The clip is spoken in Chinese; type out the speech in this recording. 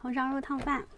红烧肉烫饭。